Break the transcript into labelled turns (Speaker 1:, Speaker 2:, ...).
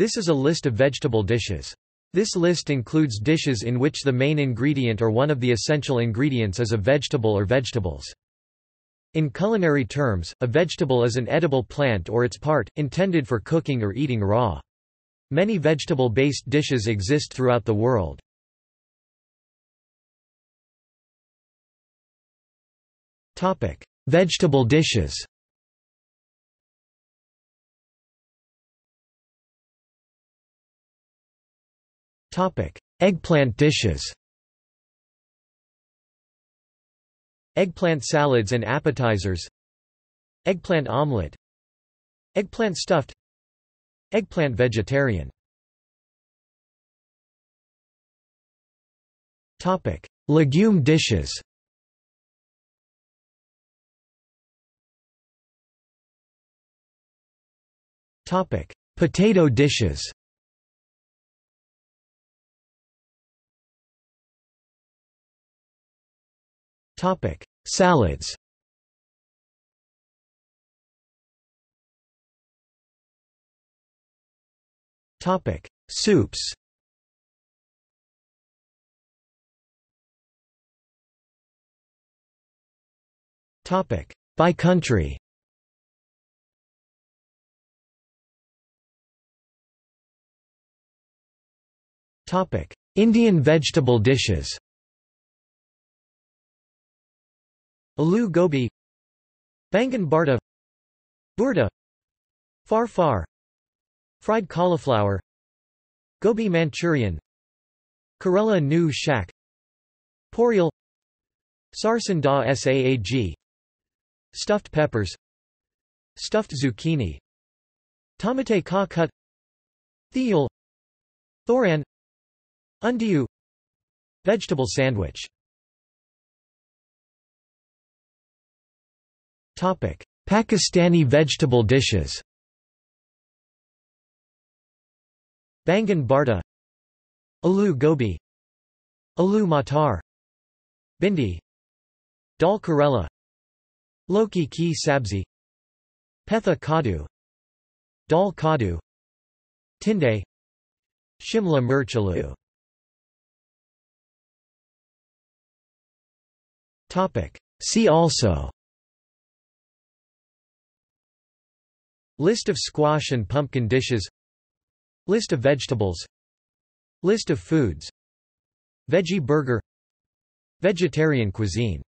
Speaker 1: This is a list of vegetable dishes. This list includes dishes in which the main ingredient or one of the essential ingredients is a vegetable or vegetables. In culinary terms, a vegetable is an edible plant or its part, intended for cooking or eating raw. Many vegetable-based dishes exist throughout the world. Vegetable dishes Eggplant dishes. Eggplant salads and appetizers. Eggplant omelette Eggplant stuffed. Eggplant vegetarian. Topic: Legume dishes. Topic: Potato dishes Topic: Salads. Topic: Soups. Topic: By country. Topic: Indian vegetable dishes. Aloo gobi Baingan bharta Burda Far far Fried cauliflower Gobi Manchurian Karela new shak Poriyal Sarson da saag Stuffed peppers Stuffed zucchini Tomate ka cut Thiel Thoran Undhiyu Vegetable sandwich Pakistani vegetable dishes Baingan bharta Aloo gobi Aloo matar Bhindi Dal Karela Lauki ki sabzi Petha kadu Dal kadu Tinde Shimla mirch aloo See also List of squash and pumpkin dishes. List of vegetables. List of foods. Veggie burger. Vegetarian cuisine